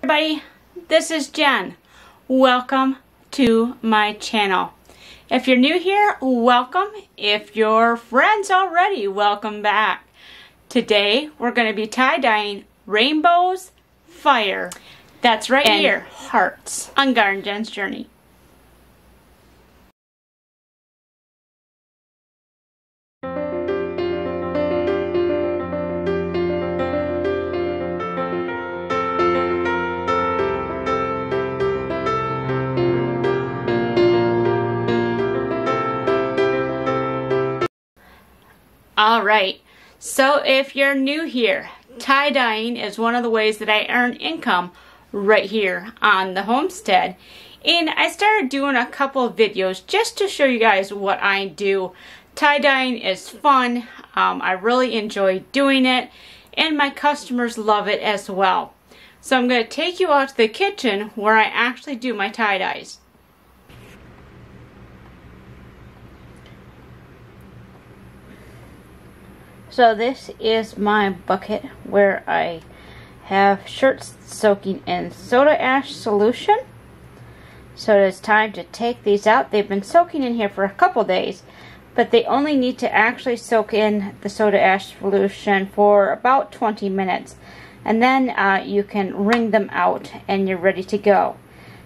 everybody, this is Jen. Welcome to my channel. If you're new here, welcome. If you're friends already, welcome back. Today, we're going to be tie-dyeing rainbows, fire, that's right and here, hearts, on Garden Jen's journey. All right, so if you're new here, tie-dyeing is one of the ways that I earn income right here on the homestead. And I started doing a couple of videos just to show you guys what I do. Tie-dyeing is fun. Um, I really enjoy doing it. And my customers love it as well. So I'm going to take you out to the kitchen where I actually do my tie-dyes. So this is my bucket where I have shirts soaking in soda ash solution. So it is time to take these out. They've been soaking in here for a couple days, but they only need to actually soak in the soda ash solution for about 20 minutes. And then uh, you can wring them out and you're ready to go.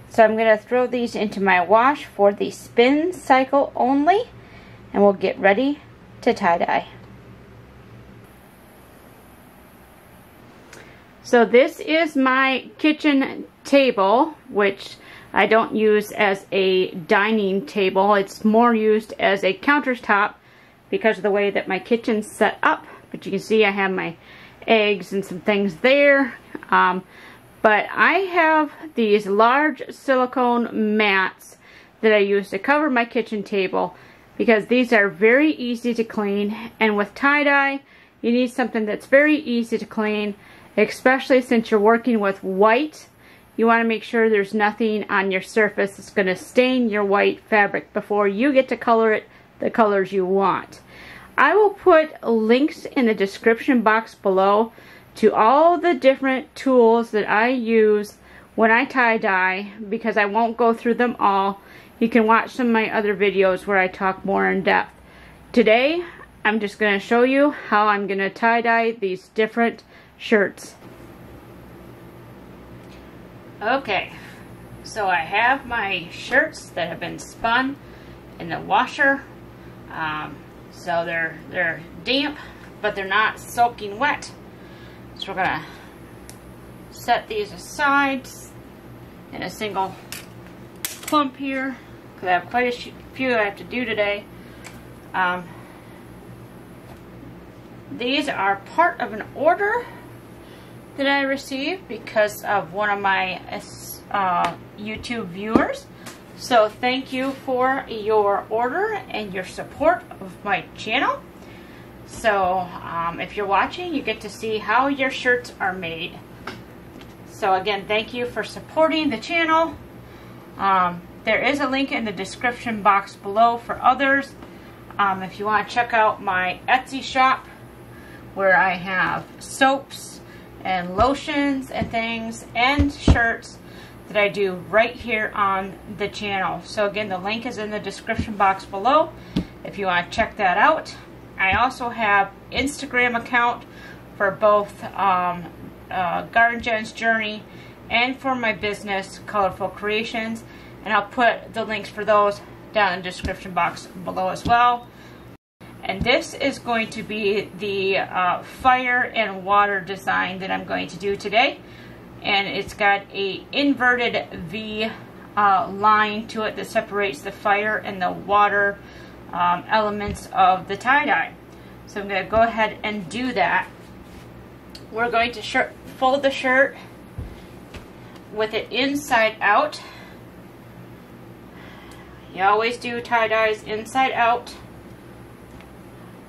So I'm going to throw these into my wash for the spin cycle only, and we'll get ready to tie-dye. So this is my kitchen table, which I don't use as a dining table. It's more used as a countertop because of the way that my kitchen's set up. But you can see I have my eggs and some things there. Um, but I have these large silicone mats that I use to cover my kitchen table because these are very easy to clean. And with tie-dye, you need something that's very easy to clean especially since you're working with white you want to make sure there's nothing on your surface that's going to stain your white fabric before you get to color it the colors you want. I will put links in the description box below to all the different tools that I use when I tie-dye because I won't go through them all. You can watch some of my other videos where I talk more in depth. Today, I'm just going to show you how I'm going to tie-dye these different shirts. Okay, so I have my shirts that have been spun in the washer. Um, so they're they're damp, but they're not soaking wet. So we're gonna set these aside in a single clump here because I have quite a few I have to do today. Um, these are part of an order that I received because of one of my uh, YouTube viewers. So thank you for your order and your support of my channel. So um, if you're watching, you get to see how your shirts are made. So again, thank you for supporting the channel. Um, there is a link in the description box below for others. Um, if you want to check out my Etsy shop where I have soaps, and lotions and things and shirts that I do right here on the channel. So again, the link is in the description box below if you want to check that out. I also have Instagram account for both um, uh, Garden Jen's Journey and for my business, Colorful Creations. And I'll put the links for those down in the description box below as well. And this is going to be the uh, fire and water design that I'm going to do today. And it's got a inverted V uh, line to it that separates the fire and the water um, elements of the tie-dye. So I'm going to go ahead and do that. We're going to shirt, fold the shirt with it inside out. You always do tie-dyes inside out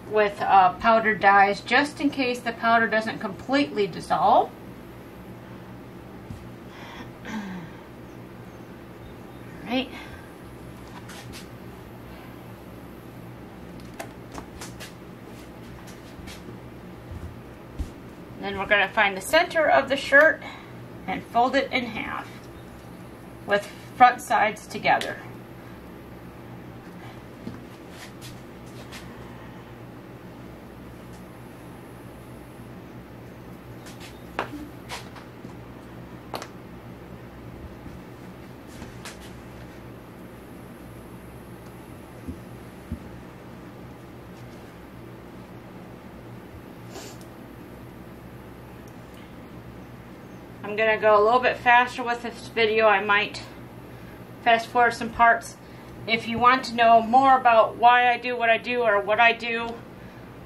with uh, powdered dyes just in case the powder doesn't completely dissolve. Right. Then we're going to find the center of the shirt and fold it in half with front sides together. Going to go a little bit faster with this video. I might fast forward some parts. If you want to know more about why I do what I do or what I do,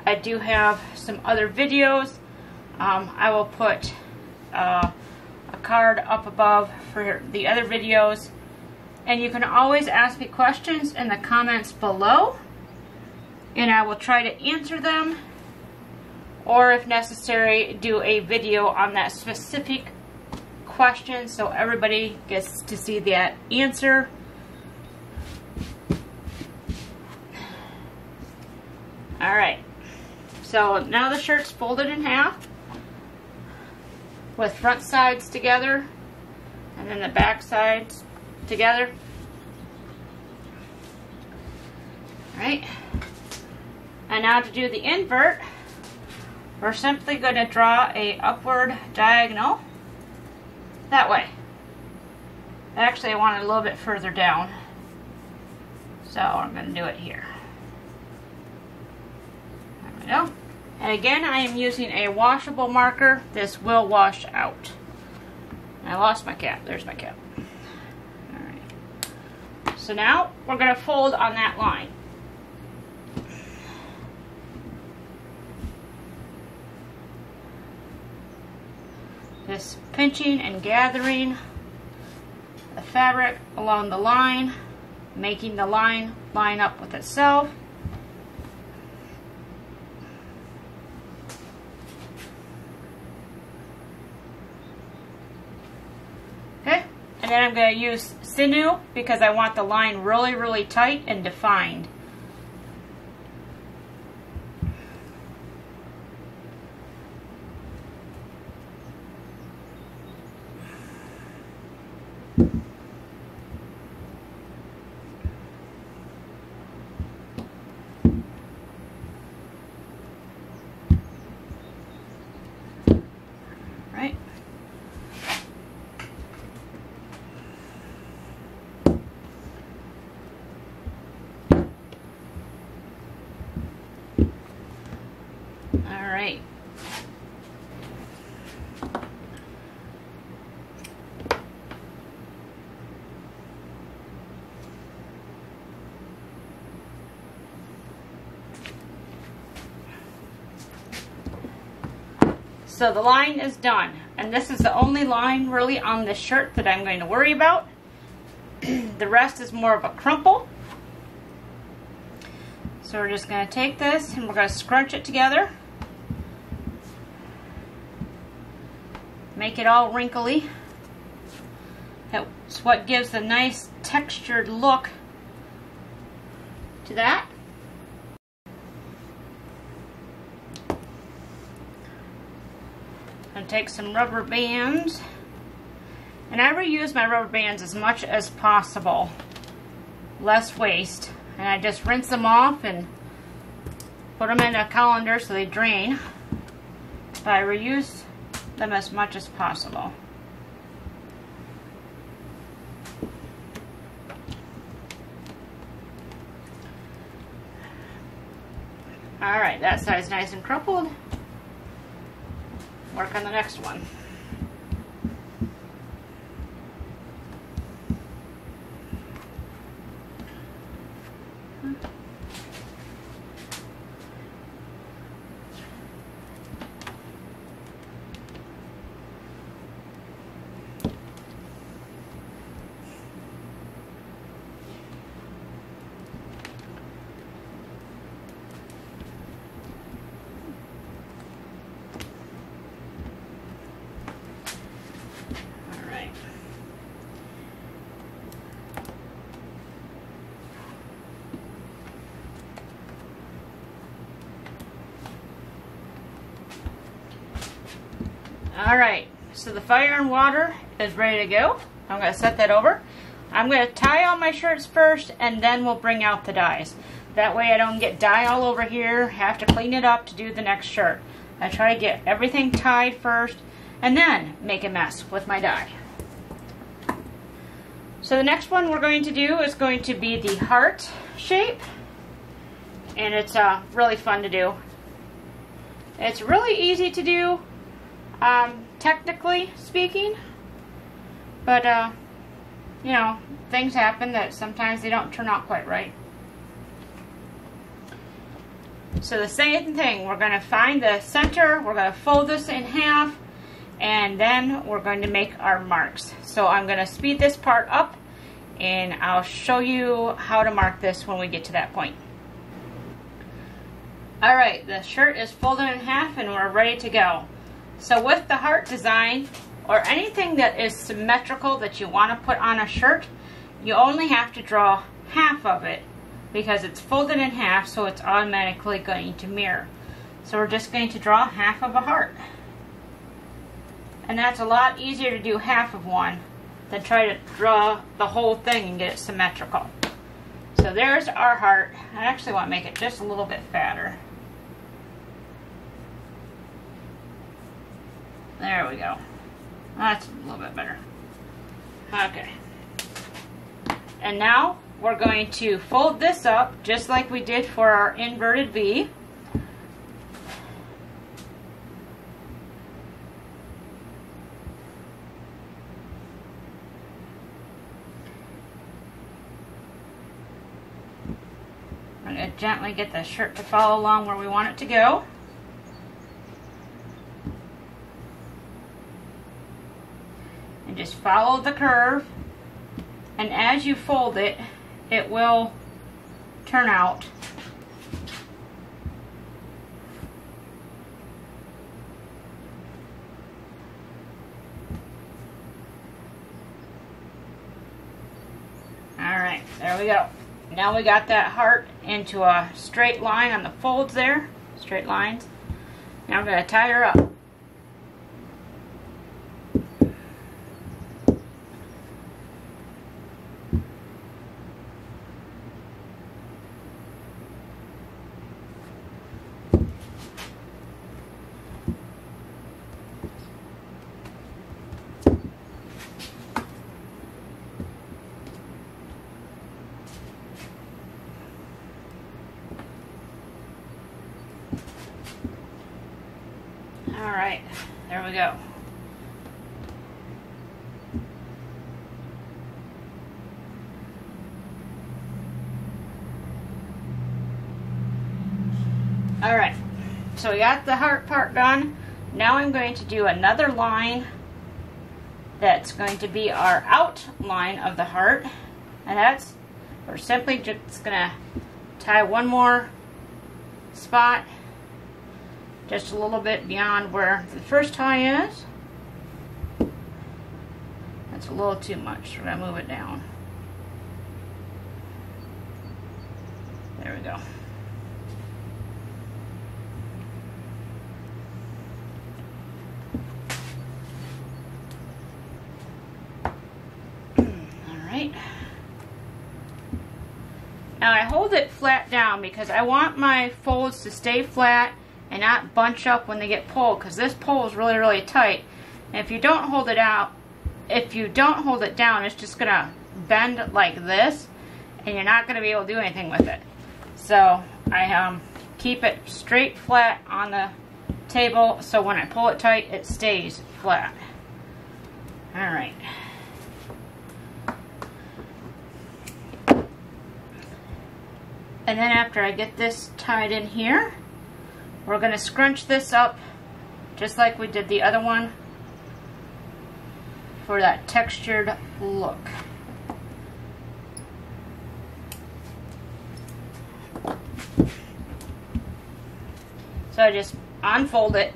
I do have some other videos. Um, I will put uh, a card up above for the other videos. And you can always ask me questions in the comments below. And I will try to answer them. Or if necessary, do a video on that specific question so everybody gets to see that answer. Alright, so now the shirt's folded in half with front sides together and then the back sides together. Alright, and now to do the invert, we're simply going to draw a upward diagonal that way. Actually, I want it a little bit further down. So I'm going to do it here. There we go. And again, I am using a washable marker. This will wash out. I lost my cap. There's my cap. Alright. So now we're going to fold on that line. Just pinching and gathering the fabric along the line, making the line line up with itself. Okay, and then I'm going to use sinew because I want the line really, really tight and defined. So the line is done. And this is the only line really on this shirt that I'm going to worry about. the rest is more of a crumple. So we're just going to take this and we're going to scrunch it together. Make it all wrinkly. That's what gives a nice textured look to that. Take some rubber bands. And I reuse my rubber bands as much as possible. Less waste. And I just rinse them off and put them in a colander so they drain. But I reuse them as much as possible. Alright, that side's nice and crumpled work on the next one. All right, so the fire and water is ready to go. I'm to set that over. I'm going to tie all my shirts first and then we'll bring out the dyes. That way I don't get dye all over here, have to clean it up to do the next shirt. I try to get everything tied first and then make a mess with my dye. So the next one we're going to do is going to be the heart shape. And it's uh, really fun to do. It's really easy to do, um, technically speaking. But, uh, you know, things happen that sometimes they don't turn out quite right. So the same thing, we're going to find the center, we're going to fold this in half, and then we're going to make our marks. So I'm going to speed this part up and I'll show you how to mark this when we get to that point. Alright, the shirt is folded in half and we're ready to go. So with the heart design, or anything that is symmetrical that you want to put on a shirt, you only have to draw half of it because it's folded in half so it's automatically going to mirror. So we're just going to draw half of a heart. And that's a lot easier to do half of one than try to draw the whole thing and get it symmetrical. So there's our heart. I actually want to make it just a little bit fatter. There we go. That's a little bit better. Okay. And now we're going to fold this up just like we did for our inverted V. I'm going to gently get the shirt to follow along where we want it to go. Just follow the curve. And as you fold it, it will turn out Alright, there we go. Now we got that heart into a straight line on the folds there. Straight lines. Now I'm going to tie her up. All right, there we go. All right, so we got the heart part done. Now I'm going to do another line that's going to be our outline of the heart. And that's, we're simply just gonna tie one more spot just a little bit beyond where the first tie is. That's a little too much. so We're going to move it down. There we go. Now I hold it flat down because I want my folds to stay flat and not bunch up when they get pulled because this pole is really really tight. And if you don't hold it out if you don't hold it down it's just gonna bend like this and you're not gonna be able to do anything with it. So I um, keep it straight flat on the table so when I pull it tight it stays flat. Alright and then after I get this tied in here we're going to scrunch this up just like we did the other one for that textured look. So I just unfold it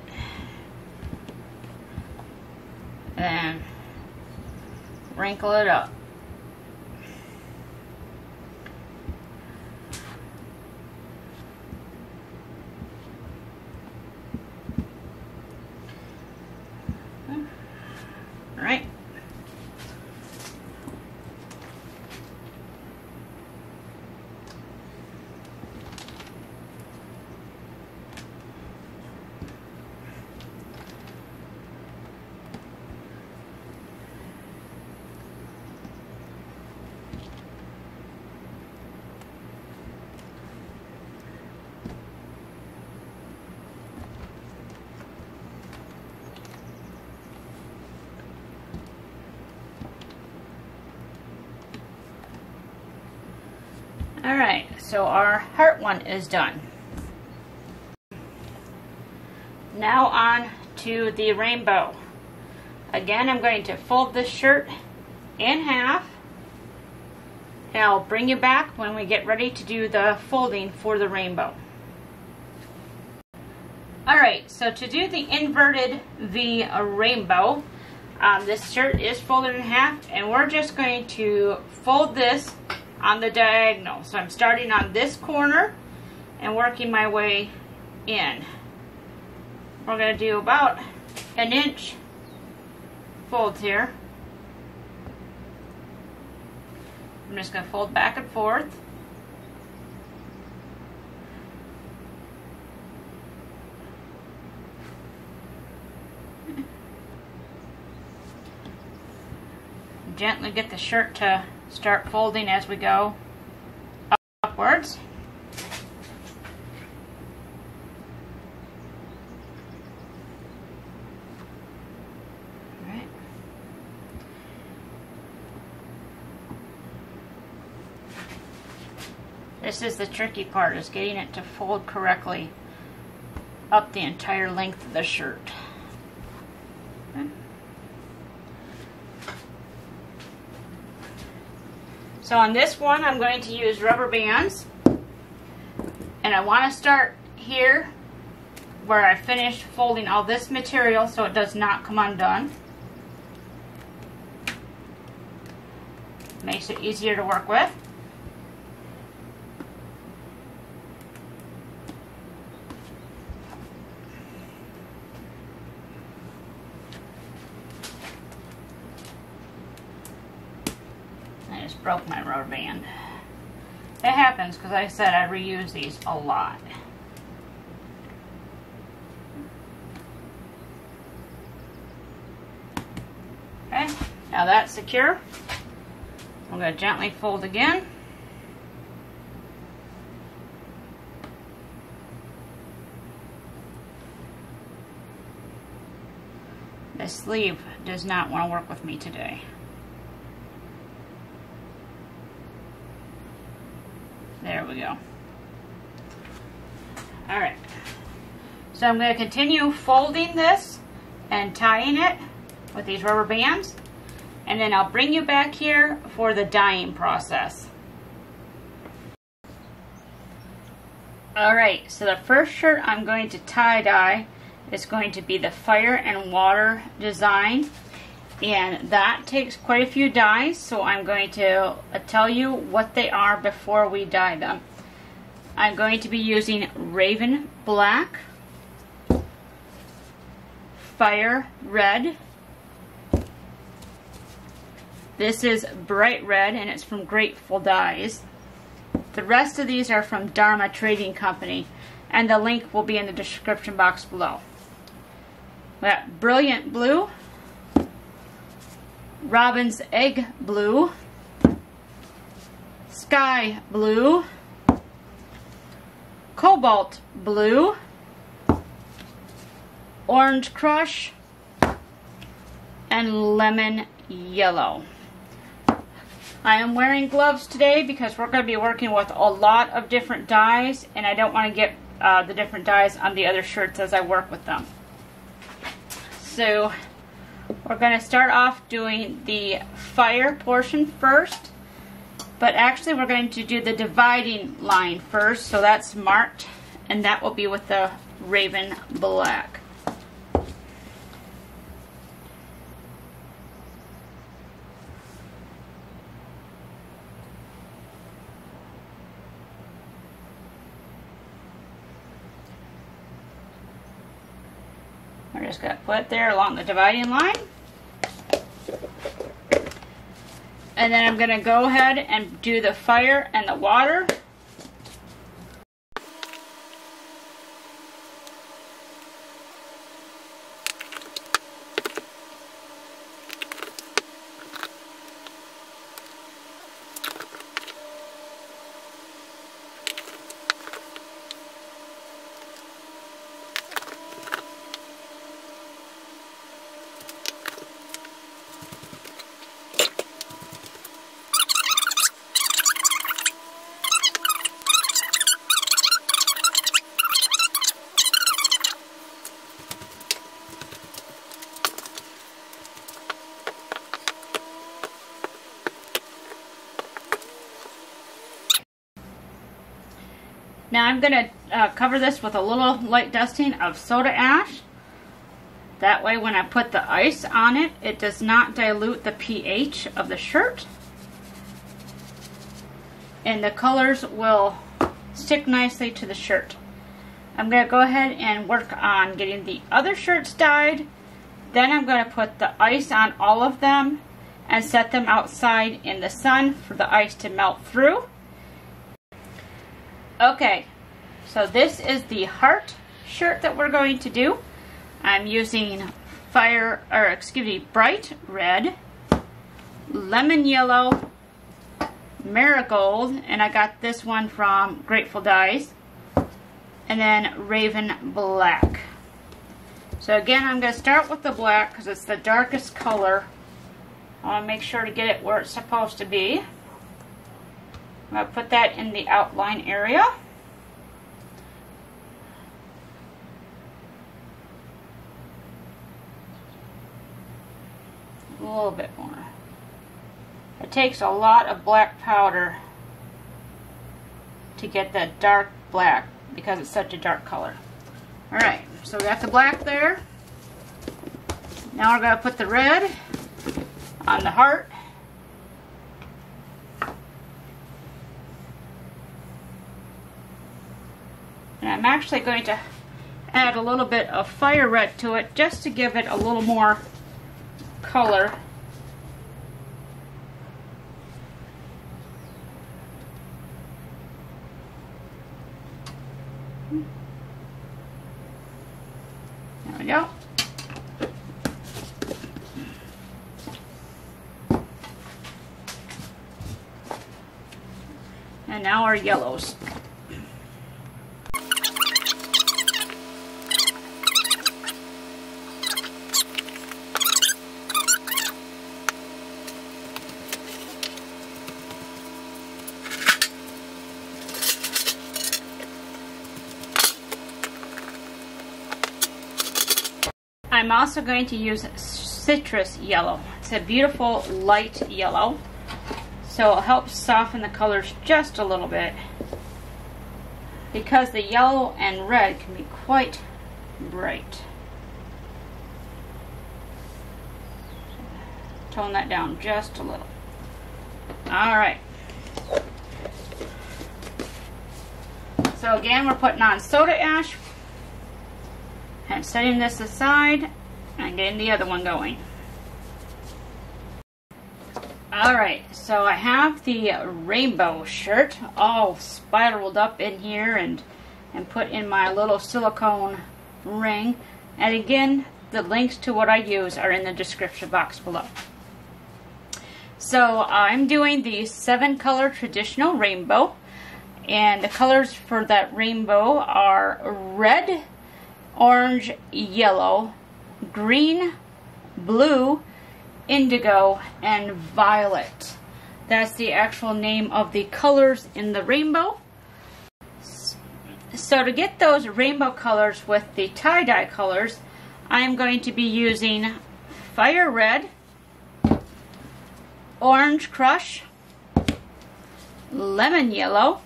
and wrinkle it up. All right. All right, so our heart one is done. Now on to the rainbow. Again, I'm going to fold this shirt in half. And I'll bring you back when we get ready to do the folding for the rainbow. Alright, so to do the inverted V rainbow, um, this shirt is folded in half and we're just going to fold this on the diagonal. So I'm starting on this corner and working my way in. We're going to do about an inch folds here. I'm just going to fold back and forth. Gently get the shirt to start folding as we go upwards. This is the tricky part, is getting it to fold correctly up the entire length of the shirt. Okay. So on this one, I'm going to use rubber bands. And I want to start here where I finished folding all this material so it does not come undone. Makes it easier to work with. broke my rubber band. It happens because I said I reuse these a lot. Okay, now that's secure. I'm going to gently fold again. The sleeve does not want to work with me today. There we go. Alright. So I'm going to continue folding this and tying it with these rubber bands. And then I'll bring you back here for the dyeing process. Alright, so the first shirt I'm going to tie-dye is going to be the fire and water design and that takes quite a few dyes so I'm going to uh, tell you what they are before we dye them. I'm going to be using Raven Black, Fire Red, this is Bright Red and it's from Grateful Dyes. The rest of these are from Dharma Trading Company and the link will be in the description box below. We got Brilliant Blue, Robin's Egg Blue, Sky Blue, Cobalt Blue, Orange Crush, and Lemon Yellow. I am wearing gloves today because we're going to be working with a lot of different dyes and I don't want to get uh, the different dyes on the other shirts as I work with them. So we're going to start off doing the fire portion first, but actually we're going to do the dividing line first, so that's marked, and that will be with the Raven Black. We're just going to put there along the dividing line. And then I'm going to go ahead and do the fire and the water Now I'm going to uh, cover this with a little light dusting of soda ash. That way when I put the ice on it, it does not dilute the pH of the shirt. And the colors will stick nicely to the shirt. I'm going to go ahead and work on getting the other shirts dyed. Then I'm going to put the ice on all of them and set them outside in the sun for the ice to melt through. Okay, so this is the heart shirt that we're going to do. I'm using fire, or excuse me, bright red, lemon yellow, marigold, and I got this one from Grateful Dyes, and then raven black. So again, I'm going to start with the black because it's the darkest color. I want to make sure to get it where it's supposed to be. I'm going to put that in the outline area. A little bit more. It takes a lot of black powder to get that dark black because it's such a dark color. Alright, so we got the black there. Now we're going to put the red on the heart. And I'm actually going to add a little bit of fire red to it just to give it a little more color. There we go. And now our yellows. I'm also going to use citrus yellow. It's a beautiful light yellow. So it helps soften the colors just a little bit. Because the yellow and red can be quite bright. Tone that down just a little. Alright. So again, we're putting on soda ash and setting this aside and getting the other one going. Alright, so I have the rainbow shirt all spiraled up in here and, and put in my little silicone ring. And again, the links to what I use are in the description box below. So I'm doing the seven color traditional rainbow. And the colors for that rainbow are red, orange, yellow, green, blue, indigo, and violet. That's the actual name of the colors in the rainbow. So to get those rainbow colors with the tie-dye colors, I'm going to be using Fire Red, Orange Crush, Lemon Yellow,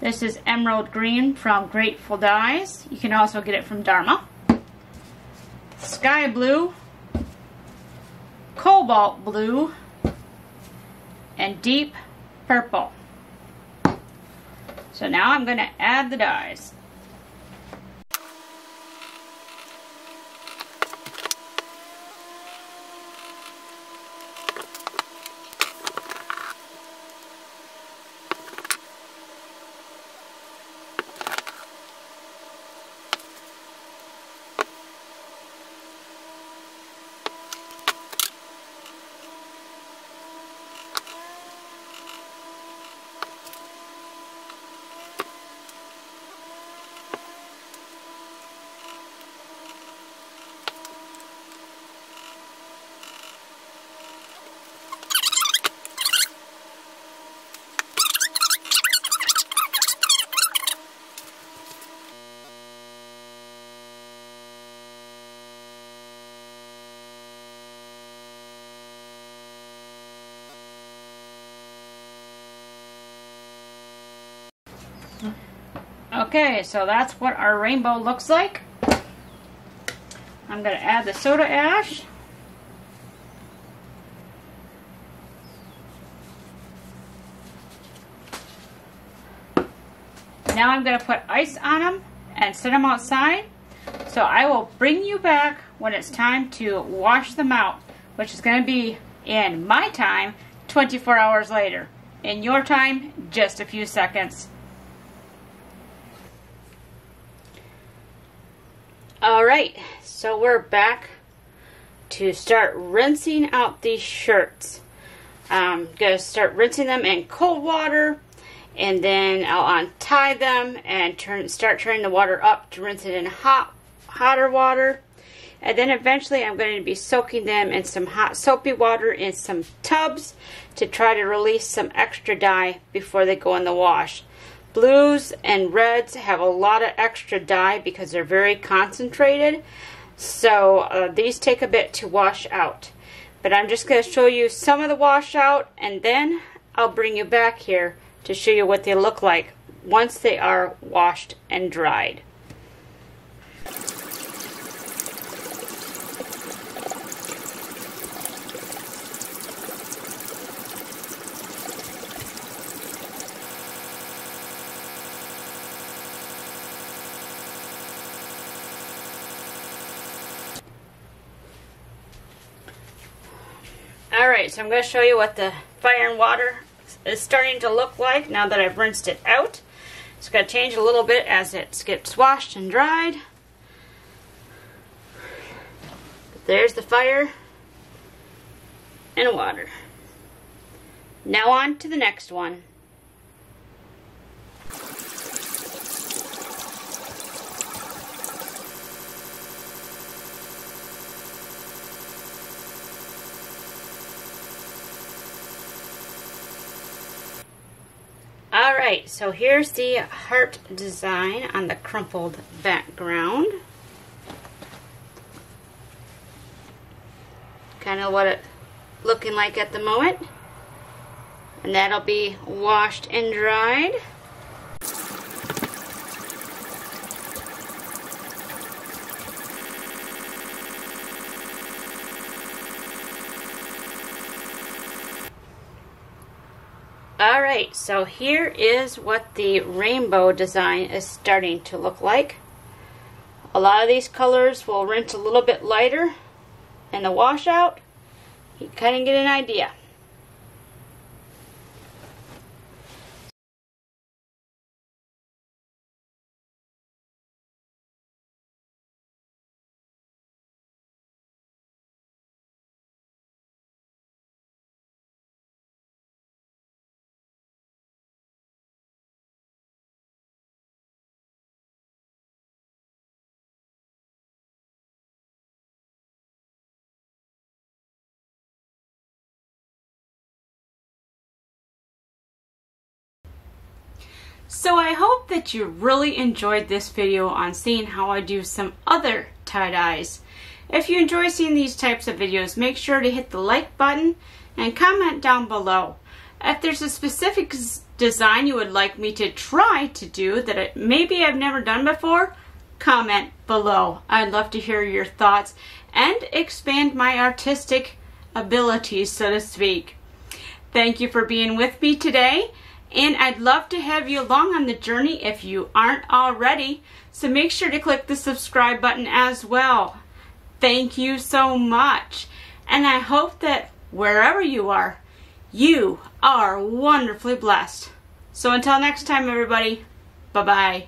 this is Emerald Green from Grateful Dyes. You can also get it from Dharma. Sky Blue, Cobalt Blue, and Deep Purple. So now I'm going to add the dyes. Okay, so that's what our rainbow looks like. I'm going to add the soda ash. Now I'm going to put ice on them and set them outside. So I will bring you back when it's time to wash them out, which is going to be in my time 24 hours later. In your time, just a few seconds. Alright, so we're back to start rinsing out these shirts. Um, I'm going to start rinsing them in cold water and then I'll untie them and turn start turning the water up to rinse it in hot hotter water. And then eventually I'm going to be soaking them in some hot soapy water in some tubs to try to release some extra dye before they go in the wash. Blues and reds have a lot of extra dye because they're very concentrated. So uh, these take a bit to wash out. But I'm just going to show you some of the wash out and then I'll bring you back here to show you what they look like once they are washed and dried. Alright, so I'm going to show you what the fire and water is starting to look like now that I've rinsed it out. It's going to change a little bit as it gets washed and dried. But There's the fire and water. Now on to the next one. Alright, so here's the heart design on the crumpled background. Kind of what it's looking like at the moment. And that'll be washed and dried. Alright, so here is what the rainbow design is starting to look like. A lot of these colors will rinse a little bit lighter in the washout. You kind of get an idea. So I hope that you really enjoyed this video on seeing how I do some other tie-dyes. If you enjoy seeing these types of videos, make sure to hit the like button and comment down below. If there's a specific design you would like me to try to do that maybe I've never done before, comment below. I'd love to hear your thoughts and expand my artistic abilities, so to speak. Thank you for being with me today. And I'd love to have you along on the journey if you aren't already. So make sure to click the subscribe button as well. Thank you so much. And I hope that wherever you are, you are wonderfully blessed. So until next time, everybody, bye-bye.